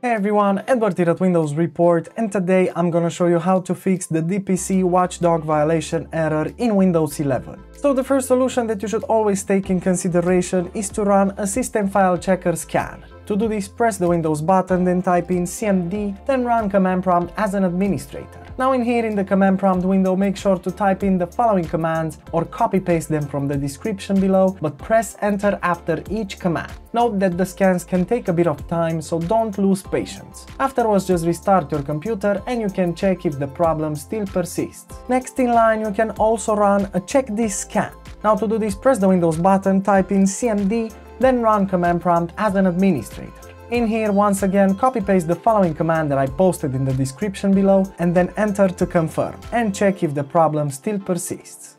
Hey everyone, Edward here at Windows Report and today I'm gonna show you how to fix the DPC watchdog violation error in Windows 11. So the first solution that you should always take in consideration is to run a system file checker scan. To do this, press the Windows button, then type in cmd, then run command prompt as an administrator. Now in here in the command prompt window, make sure to type in the following commands or copy paste them from the description below, but press enter after each command. Note that the scans can take a bit of time, so don't lose patience. Afterwards, just restart your computer and you can check if the problem still persists. Next in line, you can also run a CHKDSK scan. Now to do this, press the Windows button, type in cmd, then run command prompt as an administrator. In here, once again, copy paste the following command that I posted in the description below and then enter to confirm and check if the problem still persists.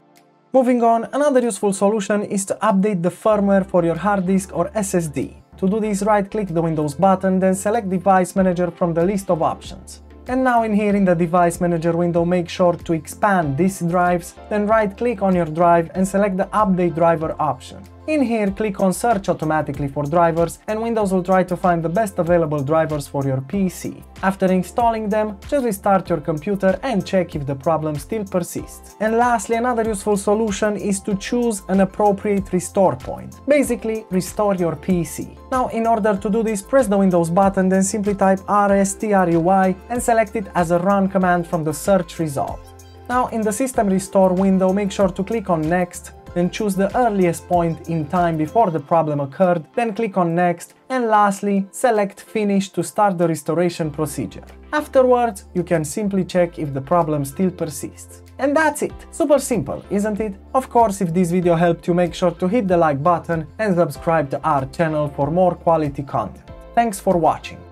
Moving on, another useful solution is to update the firmware for your hard disk or SSD. To do this, right-click the Windows button, then select Device Manager from the list of options. And now in here in the Device Manager window, make sure to expand disk drives, then right-click on your drive and select the Update Driver option. In here, click on Search automatically for drivers and Windows will try to find the best available drivers for your PC. After installing them, just restart your computer and check if the problem still persists. And lastly, another useful solution is to choose an appropriate restore point. Basically, restore your PC. Now, in order to do this, press the Windows button, then simply type rstrui and select it as a run command from the search result. Now, in the System Restore window, make sure to click on Next, then choose the earliest point in time before the problem occurred, then click on next, and lastly, select finish to start the restoration procedure. Afterwards, you can simply check if the problem still persists. And that's it. Super simple, isn't it? Of course, if this video helped you, make sure to hit the like button and subscribe to our channel for more quality content. Thanks for watching.